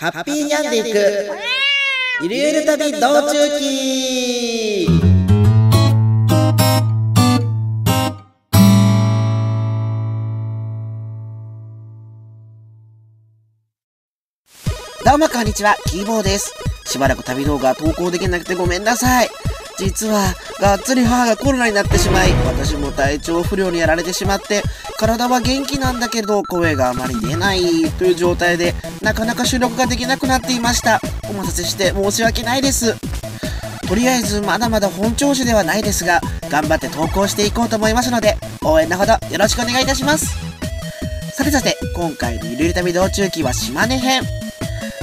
ハッピーニャンでいくゆるゆる旅道中記どうもこんにちは、キーボーです。しばらく旅動画投稿できなくてごめんなさい。実は、がっつり母がコロナになってしまい、私も体調不良にやられてしまって、体は元気なんだけど、声があまり出ないという状態で、なかなか収録ができなくなっていました。お待たせして申し訳ないです。とりあえず、まだまだ本調子ではないですが、頑張って投稿していこうと思いますので、応援のほどよろしくお願いいたします。さてさて、今回のゆるゆる旅道中記は島根編。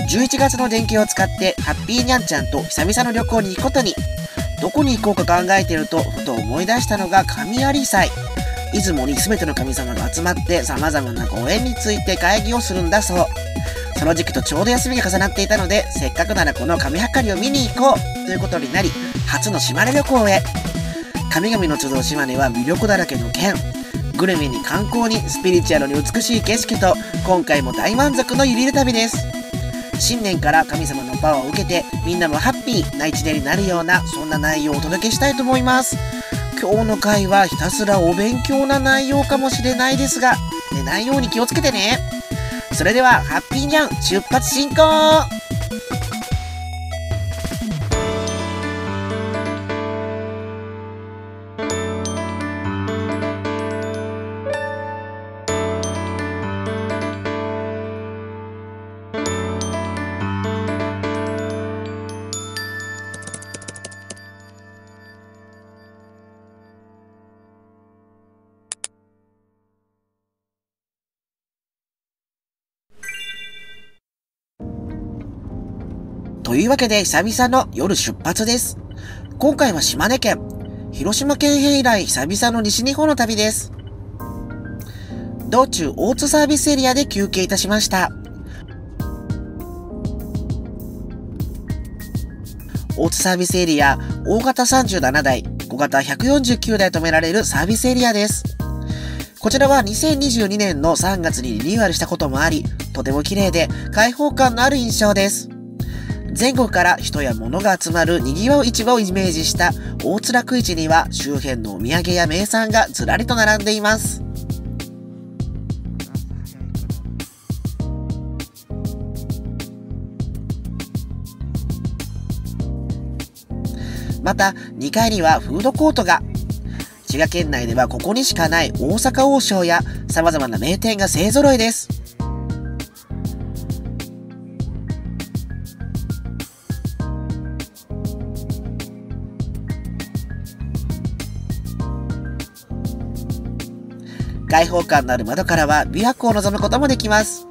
11月の電気を使ってハッピーニャンちゃんと久々の旅行に行くことにどこに行こうか考えているとふと思い出したのが神有祭。出雲に全ての神様が集まって様々なご縁について会議をするんだそう。その時期とちょうど休みが重なっていたのでせっかくならこの神計りを見に行こう。ということになり初の島根旅行へ。神々の集う島根は魅力だらけの県。グルメに観光にスピリチュアルに美しい景色と今回も大満足のゆりる旅です。新年から神様のパワーを受けてみんなもハッピーな一年になるようなそんな内容をお届けしたいと思います。今日の回はひたすらお勉強な内容かもしれないですが寝ないように気をつけてね。それではハッピーニャン出発進行というわけで久々の夜出発です。今回は島根県広島県編以来久々の西日本の旅です。道中大津サービスエリアで休憩いたしました。大津サービスエリア大型37台小型149台止められるサービスエリアです。こちらは2022年の3月にリニューアルしたこともありとても綺麗で開放感のある印象です。全国から人や物が集まる賑わう市場をイメージした大津楽市には周辺のお土産や名産がずらりと並んでいます。また2階にはフードコートが滋賀県内ではここにしかない大阪王将や様々な名店が勢揃いです。開放感のある窓からは琵琶湖を望むこともできます。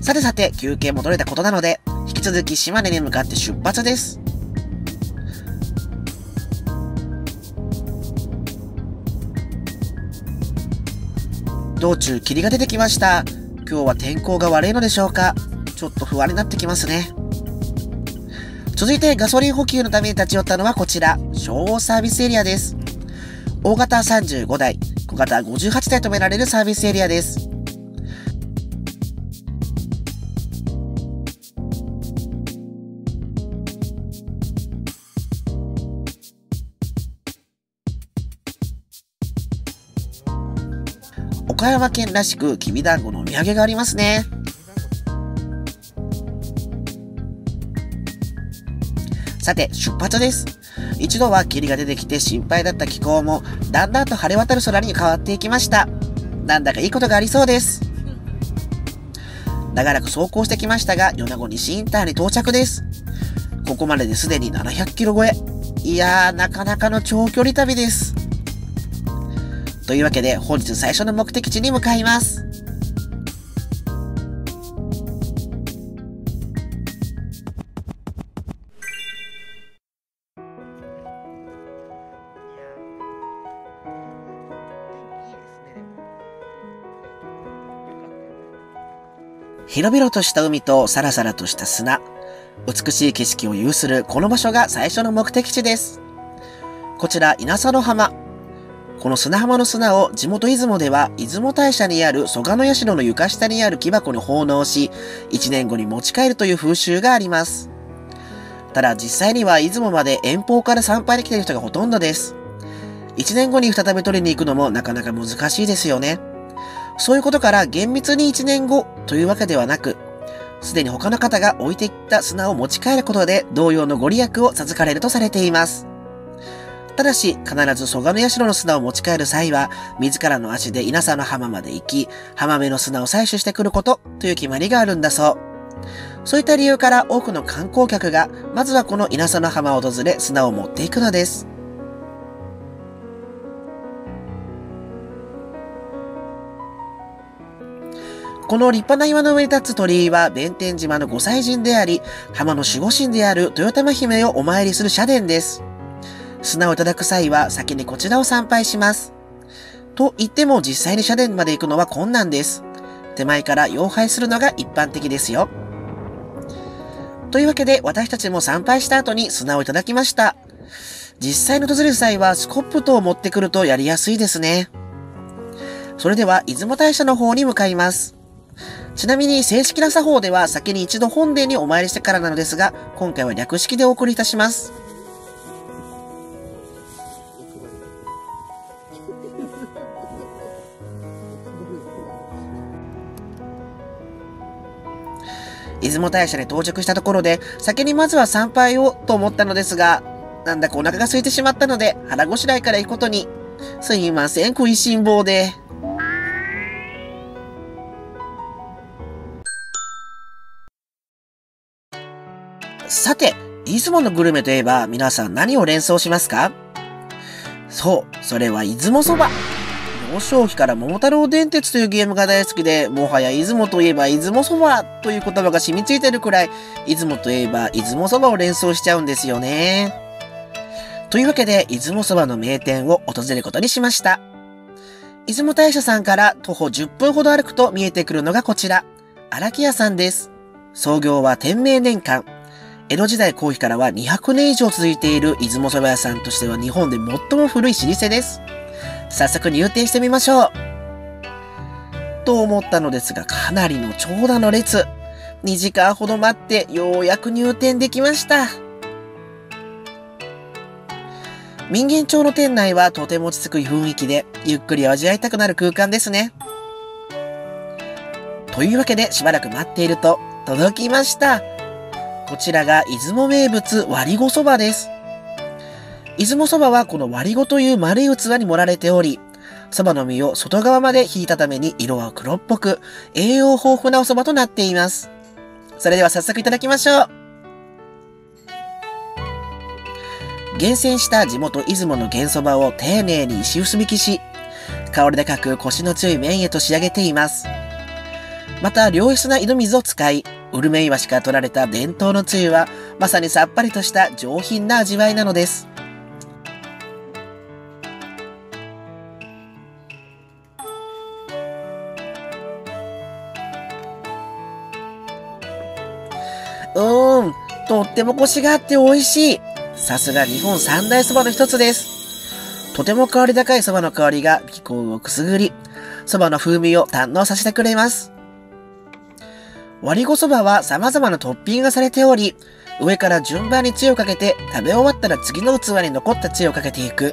さてさて、休憩も取れたことなので、引き続き島根に向かって出発です。道中霧が出てきました。今日は天候が悪いのでしょうかちょっと不安になってきますね。続いてガソリン補給のために立ち寄ったのはこちら、昭和サービスエリアです。大型35台、小型58台止められるサービスエリアです。岡山県らしくきびだんごのお土産がありますね。さて、出発です。一度は霧が出てきて心配だった気候も、だんだんと晴れ渡る空に変わっていきました。なんだかいいことがありそうです。長らく走行してきましたが、米子西インターに到着です。ここまでですでに700キロ超え。いやー、なかなかの長距離旅です。というわけで、本日最初の目的地に向かいます。広々とした海とサラサラとした砂。美しい景色を有するこの場所が最初の目的地です。こちら稲佐の浜。この砂浜の砂を地元出雲では出雲大社にある蘇我の社の床下にある木箱に奉納し、1年後に持ち帰るという風習があります。ただ実際には出雲まで遠方から参拝に来ている人がほとんどです。1年後に再び取りに行くのもなかなか難しいですよね。そういうことから厳密に1年後というわけではなく、すでに他の方が置いていった砂を持ち帰ることで同様のご利益を授かれるとされています。ただし、必ず蘇我の社の砂を持ち帰る際は、自らの足で稲佐の浜まで行き、浜辺の砂を採取してくることという決まりがあるんだそう。そういった理由から多くの観光客が、まずはこの稲佐の浜を訪れ砂を持っていくのです。この立派な岩の上に立つ鳥居は弁天島の御祭神であり、浜の守護神である豊玉姫をお参りする社殿です。砂をいただく際は先にこちらを参拝します。と言っても実際に社殿まで行くのは困難です。手前から妖拝するのが一般的ですよ。というわけで私たちも参拝した後に砂をいただきました。実際に訪れる際はスコップ等を持ってくるとやりやすいですね。それでは出雲大社の方に向かいます。ちなみに正式な作法では先に一度本殿にお参りしてからなのですが、今回は略式でお送りいたします。出雲大社に到着したところで、先にまずは参拝をと思ったのですが、なんだかお腹が空いてしまったので、腹ごしらえから行くことに。すいません、食いしん坊で。出雲のグルメといえば皆さん何を連想しますか？そう、それは出雲そば。幼少期から桃太郎電鉄というゲームが大好きで、もはや出雲といえば出雲そばという言葉が染みついてるくらい、出雲といえば出雲そばを連想しちゃうんですよね。というわけで、出雲そばの名店を訪れることにしました。出雲大社さんから徒歩10分ほど歩くと見えてくるのがこちら、荒木屋さんです。創業は天明年間。江戸時代後期からは200年以上続いている出雲そば屋さんとしては日本で最も古い老舗です。早速入店してみましょう。と思ったのですが、かなりの長蛇の列。2時間ほど待ってようやく入店できました。民間町の店内はとても落ち着く雰囲気で、ゆっくり味わいたくなる空間ですね。というわけでしばらく待っていると、届きました。こちらが出雲名物割りごそばです。出雲そばはこの割りごという丸い器に盛られており、そばの実を外側まで引いたために色は黒っぽく、栄養豊富なお蕎麦となっています。それでは早速いただきましょう。厳選した地元出雲の原そばを丁寧に石臼引きし、香り高く腰の強い麺へと仕上げています。また、良質な井戸水を使い、ウルメイワシから取られた伝統のつゆは、まさにさっぱりとした上品な味わいなのです。うーん、とってもコシがあって美味しい。さすが日本三大蕎麦の一つです。とても香り高い蕎麦の香りが気候をくすぐり、蕎麦の風味を堪能させてくれます。割りご蕎麦は様々なトッピングがされており、上から順番につゆをかけて食べ終わったら次の器に残ったつゆをかけていく。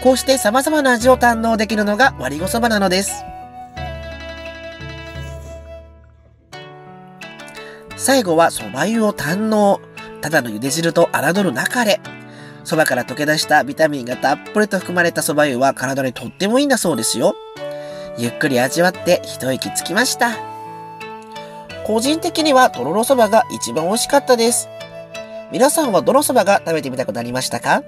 こうして様々な味を堪能できるのが割りご蕎麦なのです。最後は蕎麦湯を堪能。ただの茹で汁と侮るなかれ。蕎麦から溶け出したビタミンがたっぷりと含まれた蕎麦湯は体にとってもいいんだそうですよ。ゆっくり味わって一息つきました。個人的にはとろろ蕎麦が一番美味しかったです。皆さんはどの蕎麦が食べてみたくなりましたか？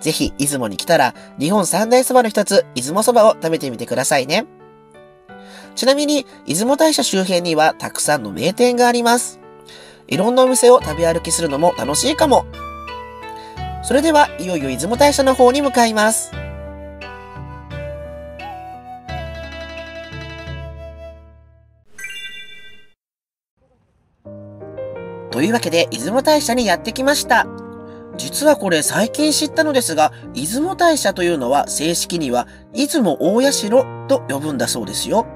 ぜひ、出雲に来たら、日本三大蕎麦の一つ、出雲蕎麦を食べてみてくださいね。ちなみに、出雲大社周辺にはたくさんの名店があります。いろんなお店を食べ歩きするのも楽しいかも。それでは、いよいよ出雲大社の方に向かいます。というわけで、出雲大社にやってきました。実はこれ最近知ったのですが、出雲大社というのは正式には出雲大社と呼ぶんだそうですよ。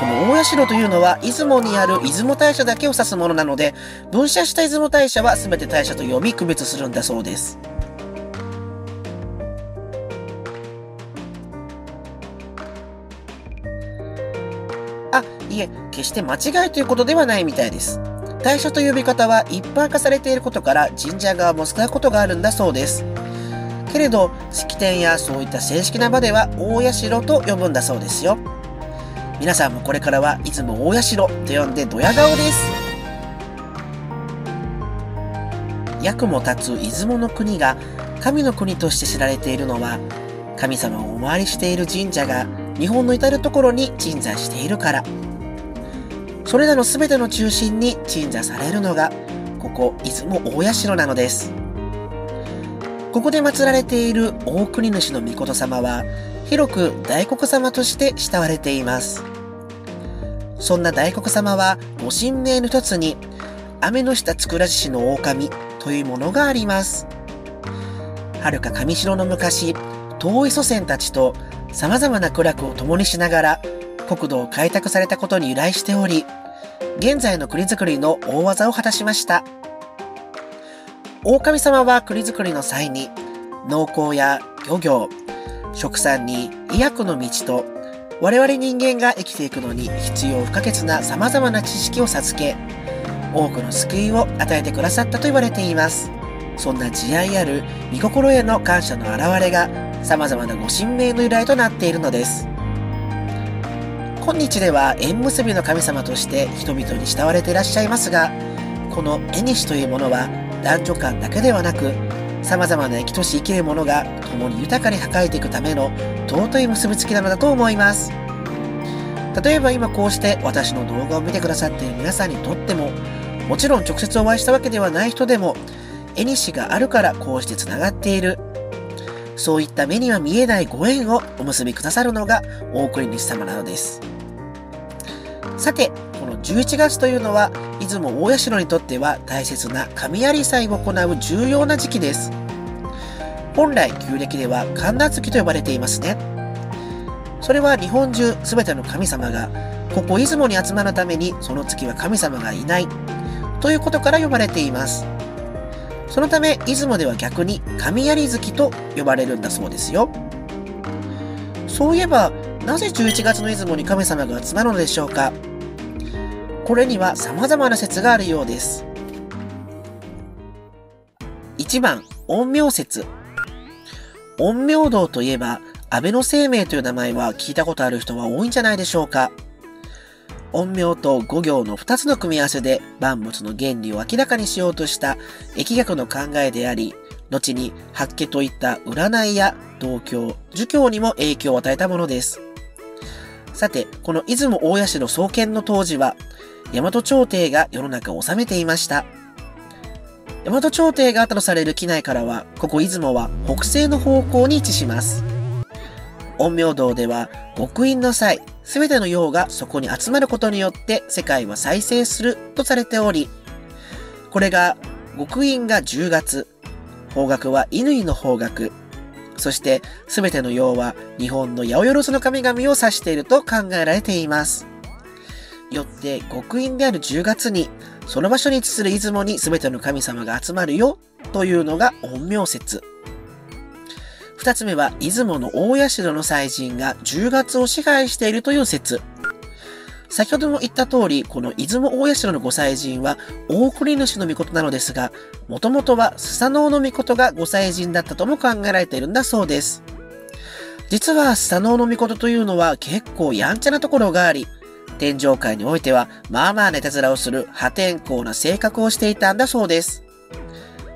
この大社というのは出雲にある出雲大社だけを指すものなので、分社した出雲大社は全て大社と呼び区別するんだそうです。あ、いえ、決して間違いということではないみたいです。大社と呼び方は一般化されていることから神社側も使うことがあるんだそうです。けれど、式典やそういった正式な場では大社と呼ぶんだそうですよ。皆さんもこれからはいつも大社と呼んでドヤ顔です。役も立つ出雲の国が神の国として知られているのは、神様をお参りしている神社が日本の至るところに鎮座しているから。それらの全ての中心に鎮座されるのが、ここ、出雲大社なのです。ここで祀られている大国主の御様は、広く大黒様として慕われています。そんな大黒様は、ご神明の一つに、雨の下佃獅子の狼というものがあります。遥か上城の昔、遠い祖先たちと様々な苦楽を共にしながら、国土を開拓されたことに由来しており、現在の栗作りの大技を果たしました。狼様は栗作りの際に、農耕や漁業、食産に医薬の道と、我々人間が生きていくのに必要不可欠な様々な知識を授け、多くの救いを与えてくださったと言われています。そんな慈愛ある御心への感謝の表れが様々なご神明の由来となっているのです。今日では縁結びの神様として人々に慕われていらっしゃいますが、この縁西というものは男女間だけではなく、様々な生きとし生きるものが共に豊かに栄えていくための尊い結びつきなのだと思います。例えば今こうして私の動画を見てくださっている皆さんにとっても、もちろん直接お会いしたわけではない人でも、縁西があるからこうして繋がっている。そういった目には見えないご縁をお結びくださるのが大国西様なのです。さて、この11月というのは、出雲大社にとっては大切な神有祭を行う重要な時期です。本来、旧暦では神田月と呼ばれていますね。それは日本中すべての神様が、ここ出雲に集まるためにその月は神様がいない、ということから呼ばれています。そのため、出雲では逆に神有月と呼ばれるんだそうですよ。そういえば、なぜ11月の出雲に神様が集まるのでしょうか？これには様々な説があるようです。1番、陰陽説。陰陽道といえば、安倍の生命という名前は聞いたことある人は多いんじゃないでしょうか。陰陽と五行の2つの組み合わせで万物の原理を明らかにしようとした疫学の考えであり、後に八家といった占いや同教、儒教にも影響を与えたものです。さて、この出雲大社の創建の当時は、大和朝廷が世の中を治めていました。大和朝廷があったとされる機内からは、ここ出雲は北西の方向に位置します。陰陽道では、極陰の際、すべての陽がそこに集まることによって世界は再生するとされており、これが、極陰が10月、方角は乾の方角、そしてすべての陽は日本の八百万の神々を指していると考えられています。よって極陰である10月に、その場所に位置する出雲に全ての神様が集まるよ、というのが陰陽説。二つ目は、出雲の大社の祭神が10月を支配しているという説。先ほども言った通り、この出雲大社のご祭神は大国主の御事なのですが、もともとはスサノオの御事がご祭神だったとも考えられているんだそうです。実はスサノオの御事というのは結構やんちゃなところがあり、天上界においては、まあまあネタ面をする破天荒な性格をしていたんだそうです。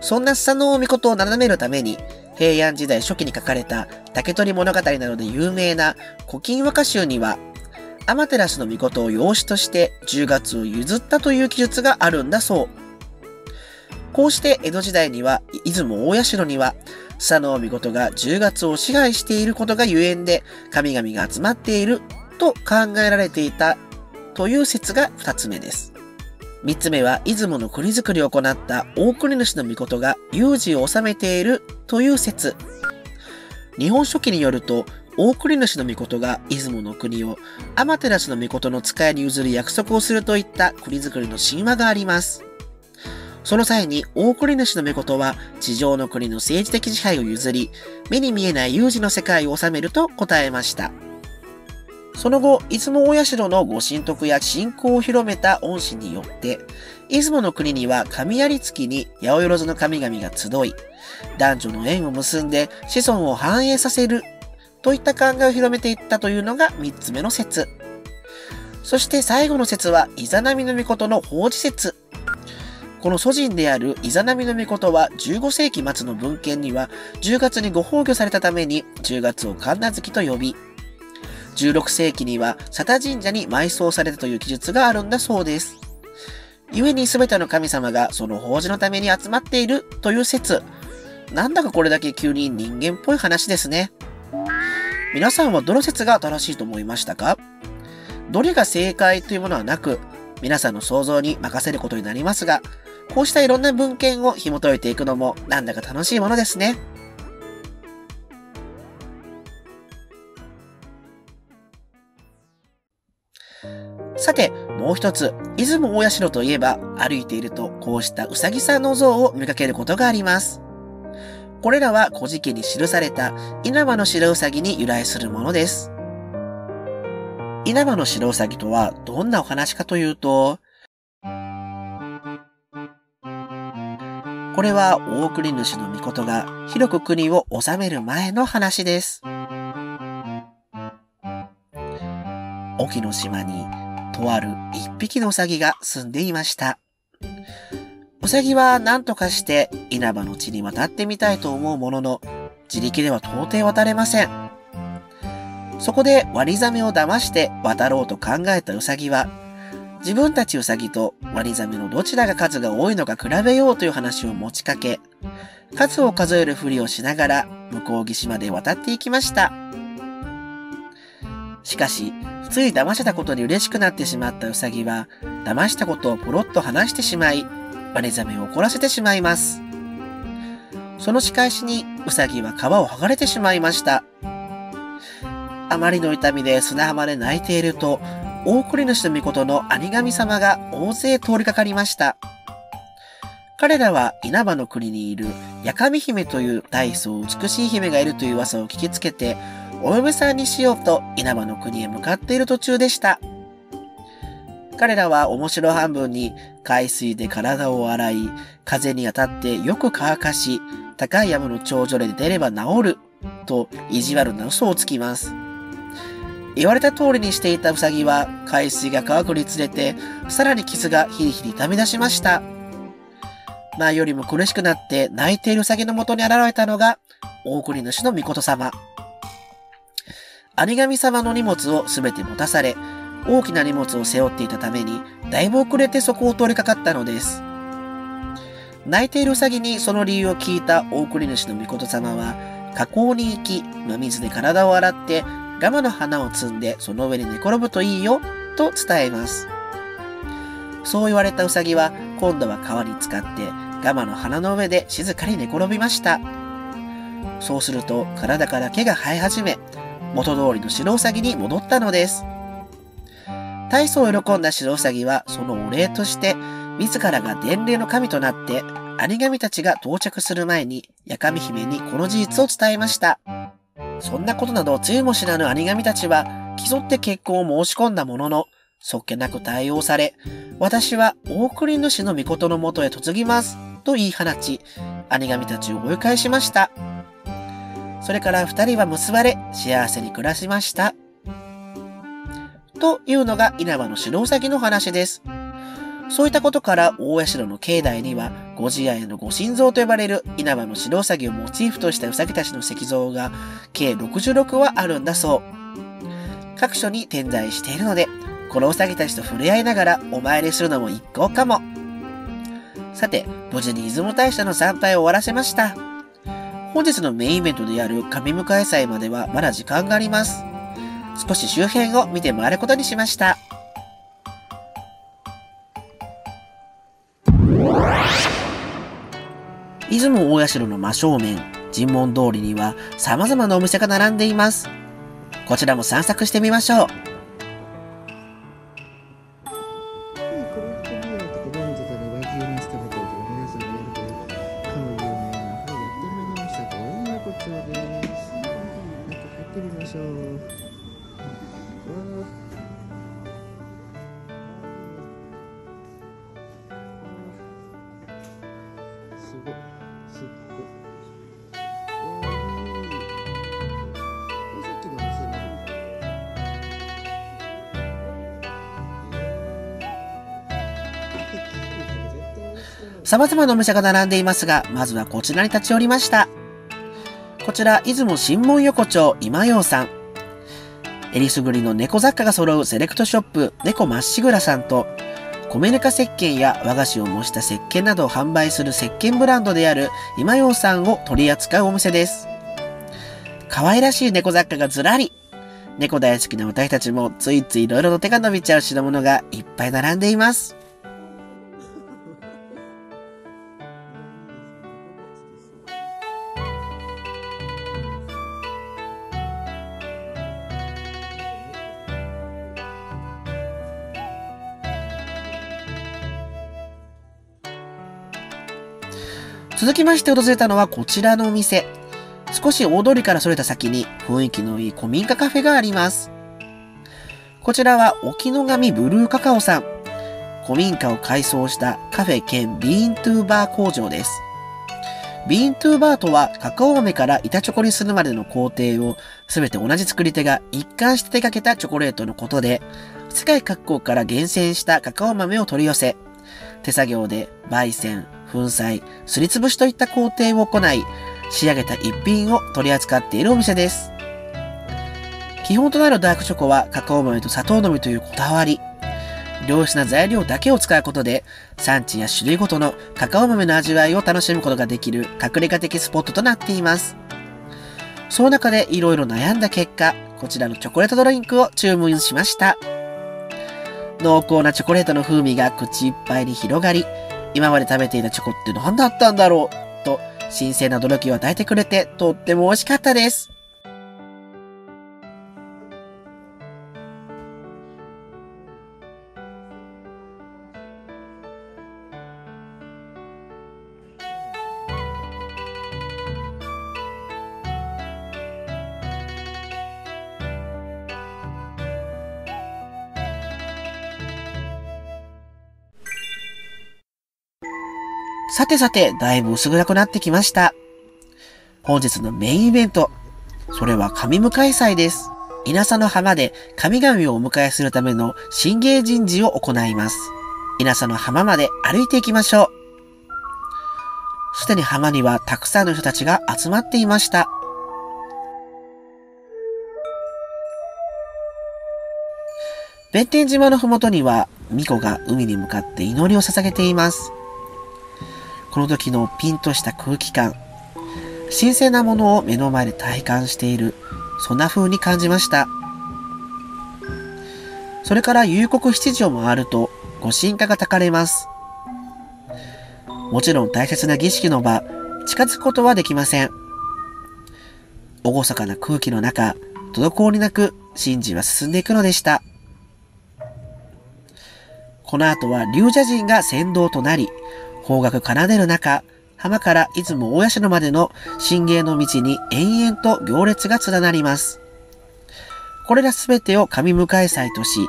そんなスサノオミコトを眺めるために、平安時代初期に書かれた竹取物語などで有名な古今和歌集には、アマテラスの御事を養子として10月を譲ったという記述があるんだそう。こうして江戸時代には、出雲大社には、スサノオミコトが10月を支配していることがゆえんで、神々が集まっていると考えられていたという説が2つ目です。三つ目は、出雲の国づくりを行った大国主の御が有事を治めているという説。日本書紀によると、大国主の御が出雲の国を天照の御の使いに譲る約束をするといった国づくりの神話があります。その際に大国主の御は地上の国の政治的支配を譲り、目に見えない有事の世界を治めると答えました。その後、出雲大社のご神徳や信仰を広めた恩師によって、出雲の国には神有月に八百万の神々が集い、男女の縁を結んで子孫を繁栄させるといった考えを広めていったというのが三つ目の説。そして最後の説は、イザナミの御の法事説。この祖人であるイザナミの御は15世紀末の文献には10月にご崩御されたために10月を神奈月と呼び、16世紀には佐田神社に埋葬されたという記述があるんだそうです。故に全ての神様がその法事のために集まっているという説。なんだかこれだけ急に人間っぽい話ですね。皆さんはどの説が正しいと思いましたか？どれが正解というものはなく、皆さんの想像に任せることになりますが、こうしたいろんな文献を紐解いていくのもなんだか楽しいものですね。さて、もう一つ、出雲大社といえば、歩いているとこうしたうさぎさんの像を見かけることがあります。これらは古事記に記された稲葉の白うさぎに由来するものです。稲葉の白うさぎとはどんなお話かというと、これは大国主の御事が広く国を治める前の話です。沖の島にとある一匹のウサギが住んでいました。ウサギは何とかして稲葉の地に渡ってみたいと思うものの、自力では到底渡れません。そこでワニザメを騙して渡ろうと考えたウサギは、自分たちウサギとワニザメのどちらが数が多いのか比べようという話を持ちかけ、数を数えるふりをしながら向こう岸まで渡っていきました。しかし、つい騙せたことに嬉しくなってしまったウサギは、騙したことをポロッと話してしまい、ワニザメを怒らせてしまいます。その仕返しに、ウサギは皮を剥がれてしまいました。あまりの痛みで砂浜で泣いていると、大栗主の御の兄神様が大勢通りかかりました。彼らは稲葉の国にいる八神姫という大層美しい姫がいるという噂を聞きつけて、お嫁さんにしようと稲葉の国へ向かっている途中でした。彼らは面白半分に海水で体を洗い、風に当たってよく乾かし、高い山の頂上で出れば治る、と意地悪な嘘をつきます。言われた通りにしていたウサギは海水が乾くにつれて、さらに傷がヒリヒリ痛み出しました。前よりも苦しくなって泣いているウサギのもとに現れたのが、大国主の御事様。兄神様の荷物をすべて持たされ、大きな荷物を背負っていたために、だいぶ遅れてそこを通りかかったのです。泣いているウサギにその理由を聞いた大国主の御事様は、河口に行き、真水で体を洗って、ガマの花を摘んでその上に寝転ぶといいよ、と伝えます。そう言われたウサギは、今度は川に浸かって、ガマの花の上で静かに寝転びました。そうすると、体から毛が生え始め、元通りの白ウサギに戻ったのです。大層喜んだ白ウサギはそのお礼として、自らが伝令の神となって、兄神たちが到着する前に、八神姫にこの事実を伝えました。そんなことなどつゆも知らぬ兄神たちは、競って結婚を申し込んだものの、そっけなく対応され、私は大国主の御のもとへ嫁ぎます、と言い放ち、兄神たちを追い返しました。それから二人は結ばれ幸せに暮らしました。というのが稲葉の白うさぎの話です。そういったことから大社の境内には、ご自愛のご神像と呼ばれる稲葉の白うさぎをモチーフとしたうさぎたちの石像が計66はあるんだそう。各所に点在しているので、このうさぎたちと触れ合いながらお参りするのも一行かも。さて、無事に出雲大社の参拝を終わらせました。本日のメインイベントである神迎え祭まではまだ時間があります。少し周辺を見て回ることにしました。出雲大社の真正面、尋問通りには様々なお店が並んでいます。こちらも散策してみましょう。様々なお店が並んでいますが、まずはこちらに立ち寄りました。こちら、出雲新門横丁今陽さん。えりすぐりの猫雑貨が揃うセレクトショップ猫まっしぐらさんと、米ぬか石鹸や和菓子を模した石鹸などを販売する石鹸ブランドである今陽さんを取り扱うお店です。可愛らしい猫雑貨がずらり。猫大好きな私たちもついつい色々と手が伸びちゃう品物がいっぱい並んでいます。続きまして訪れたのはこちらのお店。少し大通りからそれた先に雰囲気のいい古民家カフェがあります。こちらは沖野上ブルーカカオさん。古民家を改装したカフェ兼ビーントゥーバー工場です。ビーントゥーバーとはカカオ豆から板チョコにするまでの工程をすべて同じ作り手が一貫して手掛けたチョコレートのことで、世界各国から厳選したカカオ豆を取り寄せ、手作業で焙煎、粉砕、すりつぶしといった工程を行い、仕上げた一品を取り扱っているお店です。基本となるダークチョコはカカオ豆と砂糖のみというこだわり。良質な材料だけを使うことで、産地や種類ごとのカカオ豆の味わいを楽しむことができる隠れ家的スポットとなっています。その中で色々悩んだ結果、こちらのチョコレートドリンクを注文しました。濃厚なチョコレートの風味が口いっぱいに広がり、今まで食べていたチョコって何だったんだろうと、新鮮な努力を与えてくれて、とっても美味しかったです。てさて、だいぶ薄暗くなってきました。本日のメインイベント。それは神迎え祭です。稲佐の浜で神々をお迎えするための神芸人事を行います。稲佐の浜まで歩いていきましょう。すでに浜にはたくさんの人たちが集まっていました。弁天島のふもとには、巫女が海に向かって祈りを捧げています。この時のピンとした空気感、新鮮なものを目の前で体感している、そんな風に感じました。それから夕刻七時を回ると、ご神火が焚かれます。もちろん大切な儀式の場、近づくことはできません。厳かな空気の中、滞りなく神事は進んでいくのでした。この後は龍蛇神が先導となり、方角奏でる中、浜から出雲大社までの神芸の道に延々と行列が連なります。これらすべてを神迎え祭とし、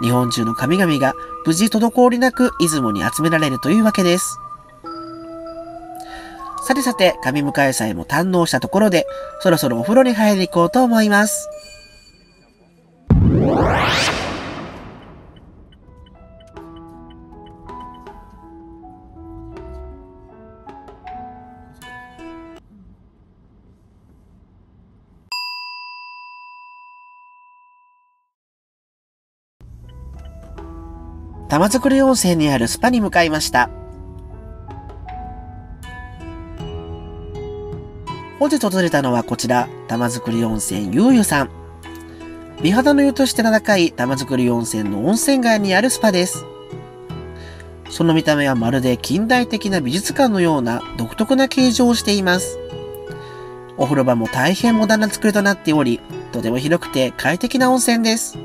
日本中の神々が無事滞りなく出雲に集められるというわけです。さてさて、神迎え祭も堪能したところで、そろそろお風呂に入り行こうと思います。玉造温泉にあるスパに向かいました。本日訪れたのはこちら、玉造温泉ゆうゆさん。美肌の湯として名高い玉造温泉の温泉街にあるスパです。その見た目はまるで近代的な美術館のような独特な形状をしています。お風呂場も大変モダンな作りとなっており、とても広くて快適な温泉です。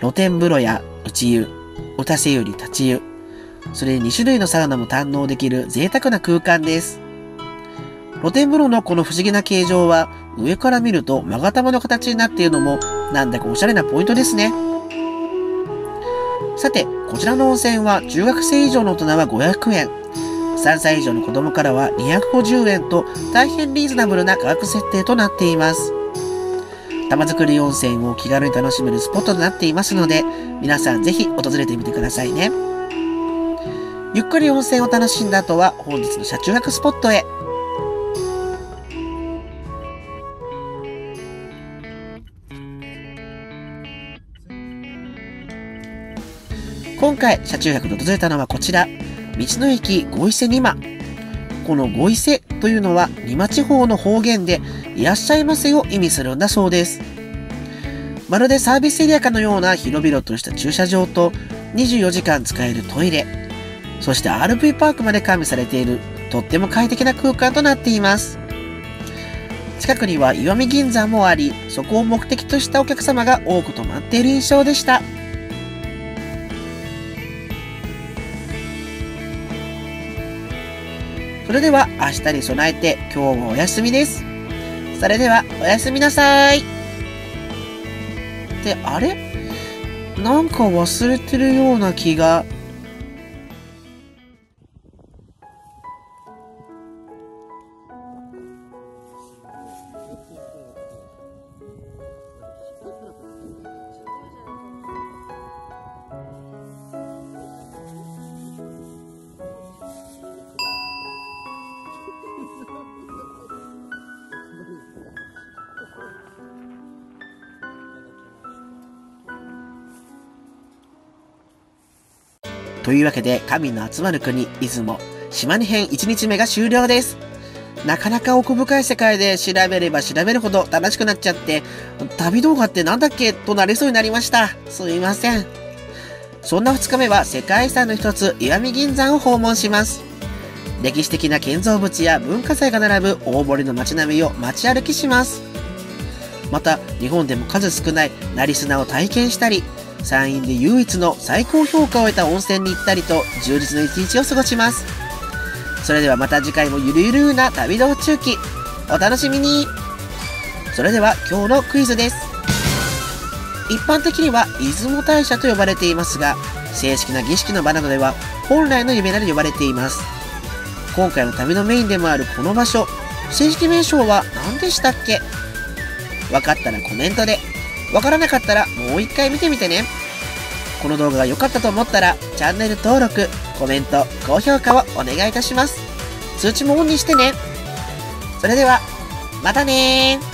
露天風呂や内湯、おたせ湯に立ち湯、それに2種類のサウナも堪能できる贅沢な空間です。露天風呂のこの不思議な形状は上から見ると勾玉の形になっているのもなんだかおしゃれなポイントですね。さて、こちらの温泉は中学生以上の大人は500円、3歳以上の子供からは250円と大変リーズナブルな価格設定となっています。玉造温泉を気軽に楽しめるスポットとなっていますので、皆さんぜひ訪れてみてくださいね。ゆっくり温泉を楽しんだ後は本日の車中泊スポットへ。今回車中泊で訪れたのはこちら、道の駅五伊勢二間。この五伊勢というのは二間地方の方言でいらっしゃいませを意味するんだそうです。まるでサービスエリアかのような広々とした駐車場と24時間使えるトイレ、そして RV パークまで完備されているとっても快適な空間となっています。近くには石見銀山もあり、そこを目的としたお客様が多く泊まっている印象でした。それでは明日に備えて今日もお休みです。それではおやすみなさい。ってあれ？なんか忘れてるような気が。というわけで、神の集まる国、出雲、島根編1日目が終了です。なかなか奥深い世界で調べれば調べるほど楽しくなっちゃって、旅動画ってなんだっけ？となりそうになりました。すいません。そんな2日目は世界遺産の一つ、石見銀山を訪問します。歴史的な建造物や文化財が並ぶ大堀の街並みを街歩きします。また、日本でも数少ない成砂を体験したり、山陰で唯一の最高評価を得た温泉に行ったりと充実の一日を過ごします。それではまた次回もゆるゆるな旅道中記、お楽しみにそれでは今日のクイズです。一般的には出雲大社と呼ばれていますが、正式な儀式の場などでは本来の夢なり呼ばれています。今回の旅のメインでもあるこの場所、正式名称は何でしたっけ？分かったらコメントでわからなかったらもう一回見てみてね。この動画が良かったと思ったらチャンネル登録、コメント、高評価をお願いいたします。通知もオンにしてね。それでは、またねー。